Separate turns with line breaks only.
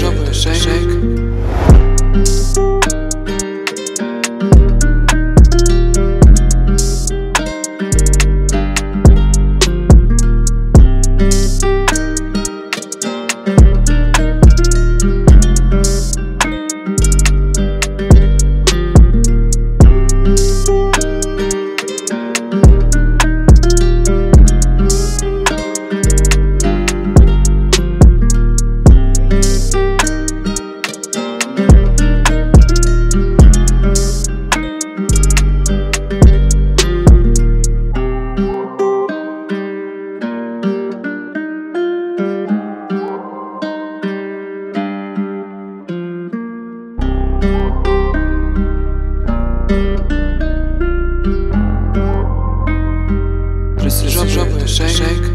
hands shake, shake. up, shake.